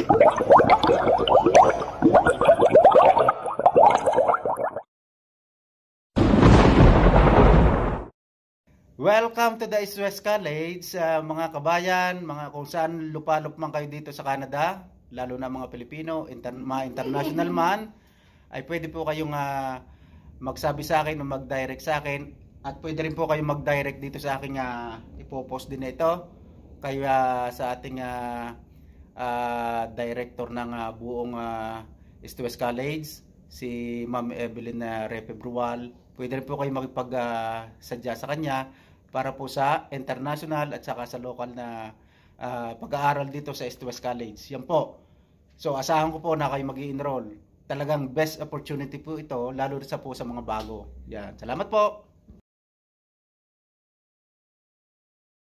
Welcome to the East West College, uh, mga kabayan, mga kung saan lupalop man kayo dito sa Canada, lalo na mga Pilipino, inter mga international man, ay pwede po kayong uh, magsabi sa akin o mag-direct sa akin at pwede rin po kayong mag-direct dito sa akin uh, ipopost din ito kaya uh, sa ating uh, uh, director ng uh, buong uh, East West College, si Ma'am Evelyn uh, Repebrual. Pwede rin po kayo makipag-sadya uh, sa kanya para po sa international at saka sa local na uh, pag-aaral dito sa East West College. Yan po. So asahan ko po na kayo mag enroll Talagang best opportunity po ito lalo sa po sa mga bago. Yan. Salamat po.